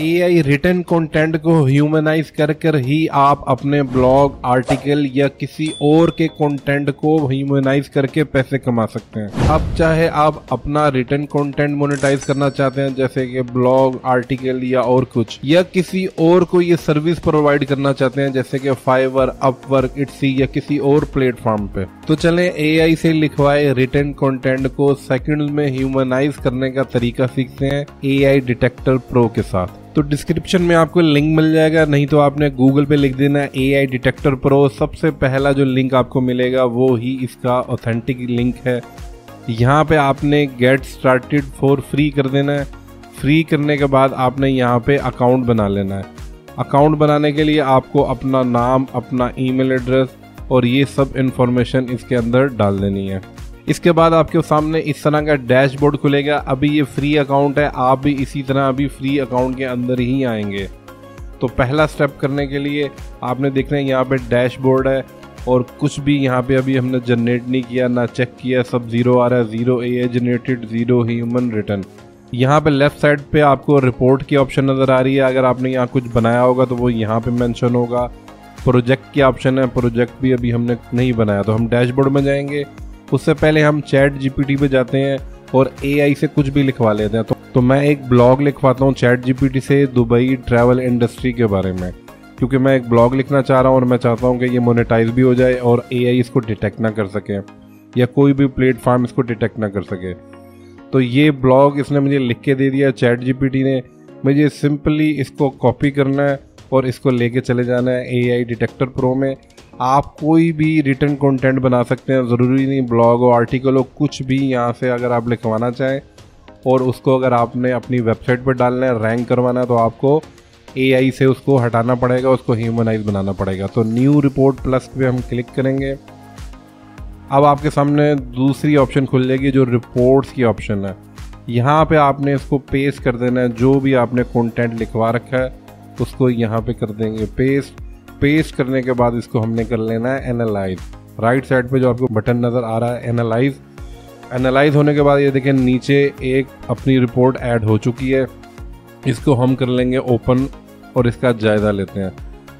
AI return content को humanise कर कर ही आप अपने ब्लॉग आर्टिकल या किसी और के कंटेंट को ह्यूमनाइज करके पैसे कमा सकते हैं। अब चाहे आप अपना रिटर्न कंटेंट मोनेटाइज करना चाहते हैं, जैसे कि ब्लॉग आर्टिकल या और कुछ, या किसी और को ये सर्विस प्रोवाइड करना चाहते हैं, जैसे कि फाइवर अपवर्क इट्सी या किसी और प्लेटफॉर्म पे। तो चले एआई से लिखवाए रिटर्न कंटेंट को सेकंड में ह्यूमनाइज करने का तरीका सीखते हैं एआई डिटेक्टर प्रो के साथ। तो डिस्क्रिप्शन में आपको लिंक मिल जाएगा, नहीं तो आपने गूगल पे लिख देना ए आई डिटेक्टर प्रो सबसे पहला जो लिंक आपको मिलेगा, वो ही इसका ऑथेंटिक लिंक है। यहाँ पे आपने गेट स्टार्टेड फॉर फ्री कर देना है। फ्री करने के बाद आपने यहाँ पे अकाउंट बना लेना है। अकाउंट बनाने के लिए आपको अपना नाम, अपना ईमेल एड्रेस और ये सब इन्फॉर्मेशन इसके अंदर डाल देनी है। इसके बाद आपके सामने इस तरह का डैशबोर्ड खुलेगा। अभी ये फ्री अकाउंट है, आप भी इसी तरह अभी फ्री अकाउंट के अंदर ही आएँगे। तो पहला स्टेप करने के लिए आपने देखना है, यहाँ पे डैशबोर्ड है और कुछ भी यहाँ पे अभी हमने जनरेट नहीं किया, ना चेक किया, सब ज़ीरो आ रहा है। Zero A generated zero human written यहाँ पे लेफ़्ट साइड पे आपको रिपोर्ट की ऑप्शन नज़र आ रही है। अगर आपने यहाँ कुछ बनाया होगा तो वो यहाँ पे मेंशन होगा। प्रोजेक्ट की ऑप्शन है प्रोजेक्ट भी अभी हमने नहीं बनाया। तो हम डैशबोर्ड में जाएँगे। उससे पहले हम चैट जीपीटी पे जाते हैं और एआई से कुछ भी लिखवा लेते हैं। तो, तो मैं एक ब्लॉग लिखवाता हूँ चैट जीपीटी से दुबई ट्रैवल इंडस्ट्री के बारे में। क्योंकि मैं एक ब्लॉग लिखना चाह रहा हूँ और मैं चाहता हूँ कि ये मोनेटाइज भी हो जाए और एआई इसको डिटेक्ट ना कर सके या कोई भी प्लेटफॉर्म इसको डिटेक्ट ना कर सके। तो ये ब्लॉग इसने मुझे लिख के दे दिया चैट जीपीटी ने। मुझे सिंपली इसको कॉपी करना है और इसको लेके चले जाना है एआई डिटेक्टर प्रो में। आप कोई भी रिटर्न कंटेंट बना सकते हैं, ज़रूरी नहीं ब्लॉग हो आर्टिकल हो, कुछ भी यहाँ से अगर आप लिखवाना चाहें और उसको अगर आपने अपनी वेबसाइट पर डालना है रैंक करवाना है तो आपको एआई से उसको हटाना पड़ेगा, उसको ह्यूमनाइज बनाना पड़ेगा। तो न्यू रिपोर्ट प्लस पे हम क्लिक करेंगे। अब आपके सामने दूसरी ऑप्शन खुल जाएगी जो रिपोर्ट्स की ऑप्शन है। यहाँ पे आपने इसको पेस्ट कर देना है, जो भी आपने कंटेंट लिखवा रखा है, उसको यहाँ पे कर देंगे पेस्ट पेस्ट करने के बाद इसको हमने कर लेना है एनालाइज राइट साइड पे जो आपको बटन नज़र आ रहा है एनालाइज एनालाइज होने के बाद ये देखें नीचे एक अपनी रिपोर्ट ऐड हो चुकी है. इसको हम कर लेंगे ओपन और इसका जायज़ा लेते हैं.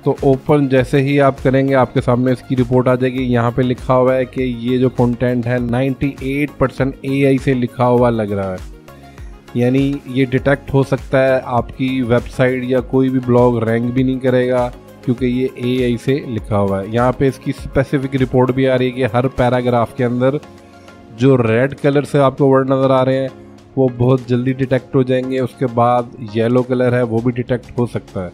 तो ओपन जैसे ही आप करेंगे, आपके सामने इसकी रिपोर्ट आ जाएगी. यहाँ पे लिखा हुआ है कि ये जो कंटेंट है 98 परसेंट ए से लिखा हुआ लग रहा है. यानी ये डिटेक्ट हो सकता है आपकी वेबसाइट या कोई भी ब्लॉग रैंक भी नहीं करेगा. क्योंकि ये एआई से लिखा हुआ है। यहाँ पे इसकी स्पेसिफिक रिपोर्ट भी आ रही है कि हर पैराग्राफ के अंदर जो रेड कलर से आपको वर्ड नज़र आ रहे हैं, वो बहुत जल्दी डिटेक्ट हो जाएँगे। उसके बाद येलो कलर है, वो भी डिटेक्ट हो सकता है।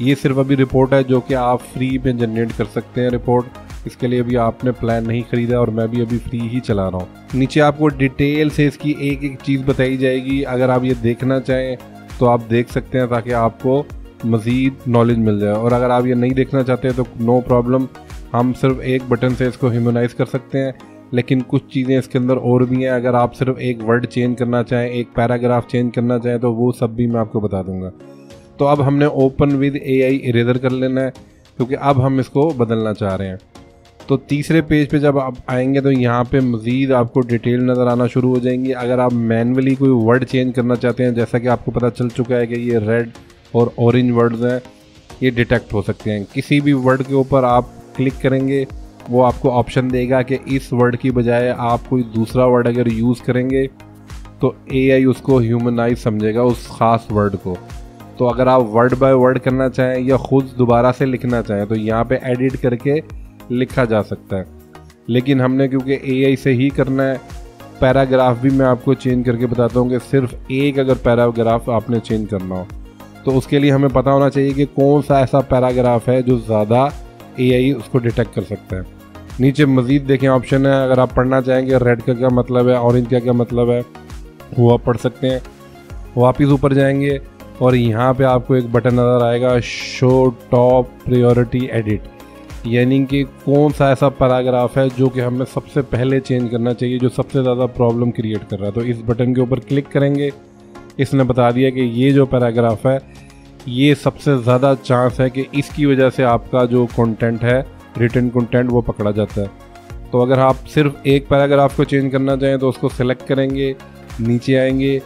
ये सिर्फ़ अभी रिपोर्ट है जो कि आप फ्री में जनरेट कर सकते हैं रिपोर्ट इसके लिए अभी आपने प्लान नहीं खरीदा और मैं भी अभी फ्री ही चला रहा हूँ। नीचे आपको डिटेल से इसकी एक एक चीज़ बताई जाएगी। अगर आप ये देखना चाहें तो आप देख सकते हैं ताकि आपको मज़ीद नॉलेज मिल जाए। और अगर आप ये नहीं देखना चाहते तो नो प्रॉब्लम हम सिर्फ़ एक बटन से इसको ह्यूमनाइज कर सकते हैं, लेकिन कुछ चीज़ें इसके अंदर और भी हैं। अगर आप सिर्फ़ एक वर्ड चेंज करना चाहें, एक पैराग्राफ चेंज करना चाहें तो वो सब भी मैं आपको बता दूँगा। तो अब हमने open with A I eraser कर लेना है, क्योंकि अब हम इसको बदलना चाह रहे हैं। तो तीसरे पेज पे जब आप आएँगे तो यहाँ पे मज़ीद आपको डिटेल नज़र आना शुरू हो जाएँगी। अगर आप मैनुअली कोई वर्ड चेंज करना चाहते हैं, जैसा कि आपको पता चल चुका है कि ये रेड और ऑरेंज वर्ड्स हैं, ये डिटेक्ट हो सकते हैं। किसी भी वर्ड के ऊपर आप क्लिक करेंगे, वो आपको ऑप्शन देगा कि इस वर्ड की बजाय आप कोई दूसरा वर्ड अगर यूज़ करेंगे तो एआई उसको ह्यूमनाइज समझेगा उस ख़ास वर्ड को। तो अगर आप वर्ड बाय वर्ड करना चाहें या ख़ुद दोबारा से लिखना चाहें तो यहाँ पे एडिट करके लिखा जा सकता है। लेकिन हमने क्योंकि एआई से ही करना है पैराग्राफ भी मैं आपको चेंज करके बताता हूँ कि सिर्फ़ एक अगर पैराग्राफ आपने चेंज करना हो। तो उसके लिए हमें पता होना चाहिए कि कौन सा ऐसा पैराग्राफ है जो ज़्यादा एआई उसको डिटेक्ट कर सकता है। नीचे मज़ीद देखें ऑप्शन है, अगर आप पढ़ना चाहेंगे रेड का क्या मतलब है ऑरेंज का क्या मतलब है, वो आप पढ़ सकते हैं। वापस ऊपर जाएँगे और यहाँ पे आपको एक बटन नज़र आएगा शो टॉप प्रायोरिटी एडिट यानी कि कौन सा ऐसा पैराग्राफ है जो कि हमें सबसे पहले चेंज करना चाहिए, जो सबसे ज़्यादा प्रॉब्लम क्रिएट कर रहा है। तो इस बटन के ऊपर क्लिक करेंगे इसने बता दिया कि ये जो पैराग्राफ है, ये सबसे ज़्यादा चांस है कि इसकी वजह से आपका जो कंटेंट है रिटर्न कंटेंट वो पकड़ा जाता है। तो अगर आप सिर्फ़ एक पैराग्राफ को चेंज करना चाहें तो उसको सेलेक्ट करेंगे, नीचे आएँगे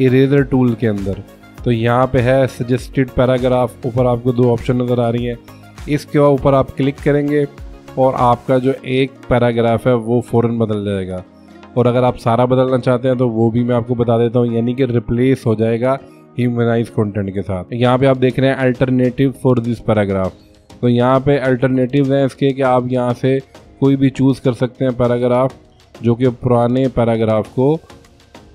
इरेजर टूल के अंदर। तो यहाँ पे है सजेस्टेड पैराग्राफ, ऊपर आपको दो ऑप्शन नज़र आ रही हैं। इसके ऊपर आप क्लिक करेंगे और आपका जो एक पैराग्राफ है, वो फ़ौर बदल जाएगा। और अगर आप सारा बदलना चाहते हैं तो वो भी मैं आपको बता देता हूँ, यानी कि रिप्लेस हो जाएगा ह्यूमनाइज कंटेंट के साथ। यहाँ पे आप देख रहे हैं अल्टरनेटिव फॉर दिस पैराग्राफ तो यहाँ पे अल्टरनेटिव हैं इसके कि आप यहाँ से कोई भी चूज़ कर सकते हैं पैराग्राफ जो कि पुराने पैराग्राफ को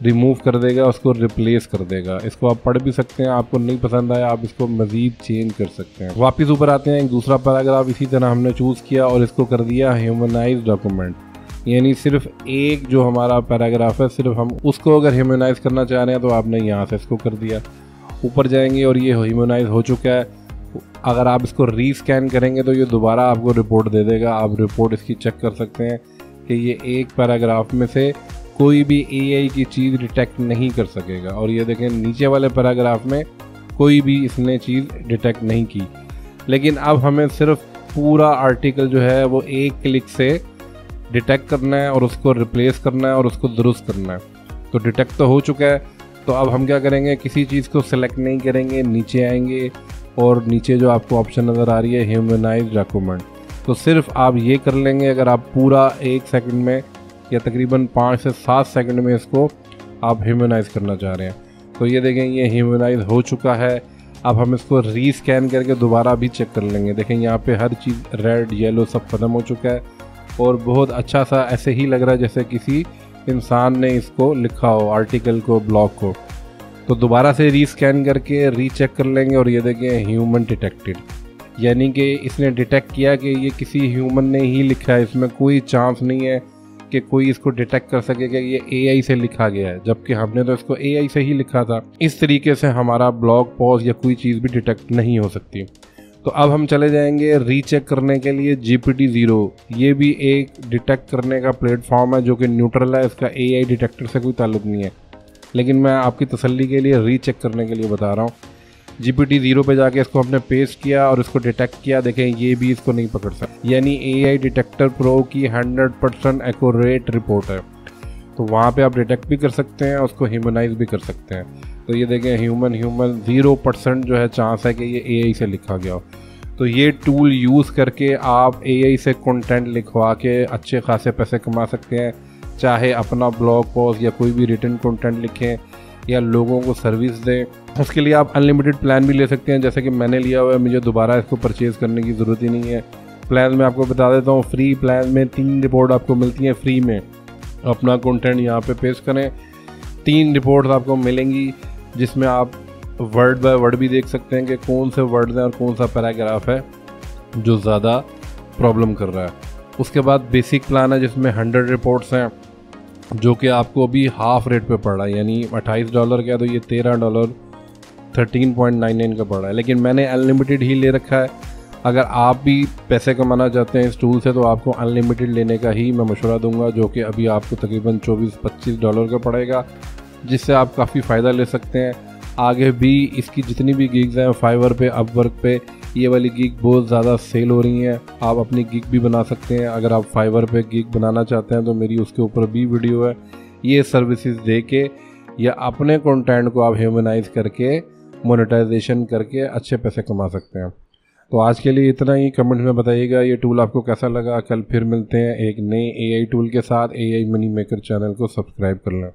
रिमूव कर देगा, उसको रिप्लेस कर देगा। इसको आप पढ़ भी सकते हैं, आपको नहीं पसंद आया, आप इसको मज़ीद चेंज कर सकते हैं। वापस ऊपर आते हैं, एक दूसरा पैराग्राफ इसी तरह हमने चूज़ किया और इसको कर दिया ह्यूमनाइज डॉक्यूमेंट यानी सिर्फ़ एक जो हमारा पैराग्राफ है, सिर्फ़ हम उसको अगर ह्यूमनाइज करना चाह रहे हैं तो आपने यहाँ से इसको कर दिया। ऊपर जाएँगे और ये ह्यूमनाइज हो चुका है। अगर आप इसको रीस्कैन करेंगे तो ये दोबारा आपको रिपोर्ट दे देगा। आप रिपोर्ट इसकी चेक कर सकते हैं कि ये एक पैराग्राफ में से कोई भी एआई की चीज़ डिटेक्ट नहीं कर सकेगा। और ये देखें, नीचे वाले पैराग्राफ में कोई भी इसने चीज़ डिटेक्ट नहीं की। लेकिन अब हमें सिर्फ़ पूरा आर्टिकल जो है, वो एक क्लिक से डिटेक्ट करना है और उसको रिप्लेस करना है और उसको दुरुस्त करना है। तो डिटेक्ट तो हो चुका है तो अब हम क्या करेंगे? किसी चीज़ को सिलेक्ट नहीं करेंगे, नीचे आएँगे और नीचे जो आपको ऑप्शन नज़र आ रही है ह्यूमनाइज डॉक्यूमेंट तो सिर्फ़ आप ये कर लेंगे, अगर आप पूरा एक सेकंड में या तकरीबन पाँच से सात सेकंड में इसको आप ह्यूमनाइज करना चाह रहे हैं। तो ये देखें, ये ह्यूमनाइज हो चुका है। अब हम इसको रीस्कैन करके दोबारा भी चेक कर लेंगे। देखें, यहाँ पे हर चीज़ रेड येलो सब ख़त्म हो चुका है। और बहुत अच्छा सा ऐसे ही लग रहा है जैसे किसी इंसान ने इसको लिखा हो आर्टिकल को ब्लॉग को। तो दोबारा से रीस्कैन करके रीचेक कर लेंगे और ये देखें ह्यूमन डिटेक्टेड यानी कि इसने डिटेक्ट किया कि ये किसी ह्यूमन ने ही लिखा है, इसमें कोई चांस नहीं है कि कोई इसको डिटेक्ट कर सके कि ये एआई से लिखा गया है। जबकि हमने तो इसको एआई से ही लिखा था। इस तरीके से हमारा ब्लॉग पॉज या कोई चीज़ भी डिटेक्ट नहीं हो सकती। तो अब हम चले जाएँगे रीचेक करने के लिए जी पी टी ज़ीरो ये भी एक डिटेक्ट करने का प्लेटफॉर्म है जो कि न्यूट्रल है इसका ए आई डिटेक्टर से कोई ताल्लुक नहीं है। लेकिन मैं आपकी तसल्ली के लिए रीचेक करने के लिए बता रहा हूँ। जी पी टी ज़ीरो पर जाके इसको हमने पेस्ट किया और इसको डिटेक्ट किया। देखें, ये भी इसको नहीं पकड़ सकता। यानी ए आई डिटेक्टर प्रो की हंड्रेड परसेंट एकोरेट रिपोर्ट है। तो वहाँ पे आप डिटेक्ट भी कर सकते हैं, उसको ह्यूमनाइज भी कर सकते हैं। तो ये देखें ह्यूमन ह्यूमन ज़ीरो परसेंट जो है चांस है कि ये एआई से लिखा गया हो। तो ये टूल यूज़ करके आप एआई से कंटेंट लिखवा के अच्छे खासे पैसे कमा सकते हैं। चाहे अपना ब्लॉग पोस्ट या कोई भी रिटर्न कंटेंट लिखें या लोगों को सर्विस दें। उसके लिए आप अनलिमिटेड प्लान भी ले सकते हैं। जैसे कि मैंने लिया हुआ है, मुझे दोबारा इसको परचेज़ करने की ज़रूरत ही नहीं है। प्लान में आपको बता देता हूँ फ्री प्लान में तीन रिपोर्ट आपको मिलती हैं फ्री में। अपना कंटेंट यहाँ पे पेश करें। तीन रिपोर्ट्स आपको मिलेंगी। जिसमें आप वर्ड बाय वर्ड भी देख सकते हैं कि कौन से वर्ड हैं और कौन सा पैराग्राफ है जो ज़्यादा प्रॉब्लम कर रहा है। उसके बाद बेसिक प्लान है जिसमें हंड्रेड रिपोर्ट्स हैं, जो कि आपको अभी हाफ़ रेट पे पड़ रहा है, यानी अट्ठाईस डॉलर का तो ये तेरह dollar thirteen point nine nine का पड़ रहा है। लेकिन मैंने अनलिमिटेड ही ले रखा है। अगर आप भी पैसे कमाना चाहते हैं इस टूल से तो आपको अनलिमिटेड लेने का ही मैं मशवरा दूँगा, जो कि अभी आपको तकरीबन 24-25 डॉलर का पड़ेगा। जिससे आप काफ़ी फ़ायदा ले सकते हैं। आगे भी इसकी जितनी भी गिग्स हैं फाइवर पे अपवर्क पे, ये वाली गिग बहुत ज़्यादा सेल हो रही हैं। आप अपनी गिग भी बना सकते हैं। अगर आप फाइवर पे गिग बनाना चाहते हैं तो मेरी उसके ऊपर भी वीडियो है। ये सर्विसेज़ दे के या अपने कंटेंट को आप ह्यूमनाइज करके मोनेटाइजेशन करके अच्छे पैसे कमा सकते हैं। तो आज के लिए इतना ही। कमेंट में बताइएगा ये टूल आपको कैसा लगा। कल फिर मिलते हैं एक नए एआई टूल के साथ। एआई मनी मेकर चैनल को सब्सक्राइब कर लें।